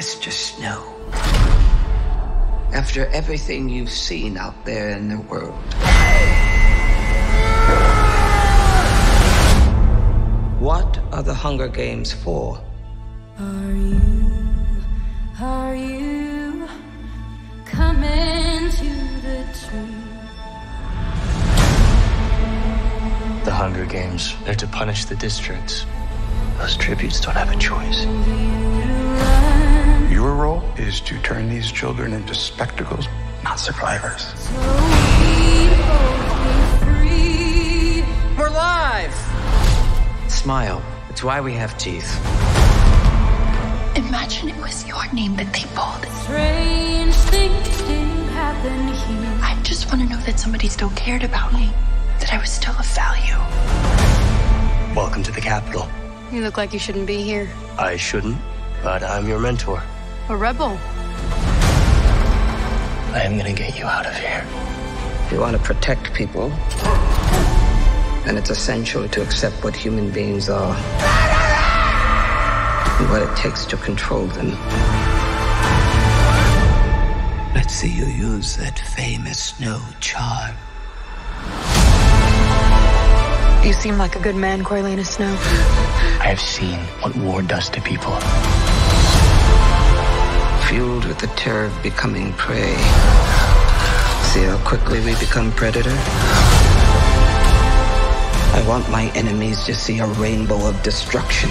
Mr. Snow. After everything you've seen out there in the world, what are the Hunger Games for? Are you, are you coming to the tree? The Hunger Games, they're to punish the districts. Those tributes don't have a choice. Your role is to turn these children into spectacles, not survivors. We both be free. We're live! Smile. It's why we have teeth. Imagine it was your name that they pulled. Strange things do happen here. I just want to know that somebody still cared about me, that I was still of value. Welcome to the Capitol. You look like you shouldn't be here. I shouldn't, but I'm your mentor. A rebel. I am gonna get you out of here. You want to protect people, then it's essential to accept what human beings are and what it takes to control them. Let's see you use that famous snow charm. You seem like a good man, Coriolanus Snow. I have seen what war does to people. Fueled with the terror of becoming prey. See how quickly we become predator? I want my enemies to see a rainbow of destruction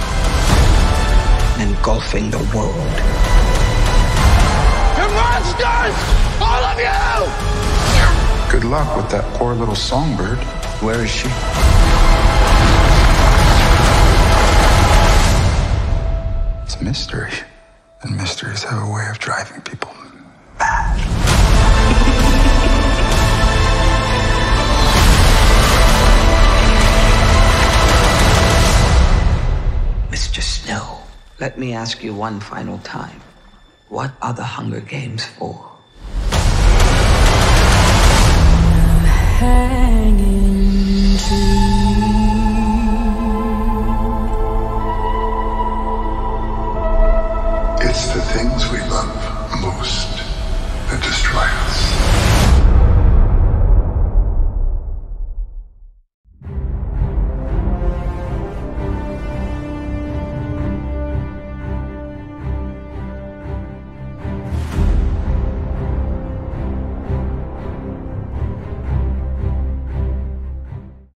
engulfing the world. You're monsters! All of you! Good luck with that poor little songbird. Where is she? It's a mystery. And mysteries have a way of driving people mad. Mr. Snow, let me ask you one final time. What are the Hunger Games for?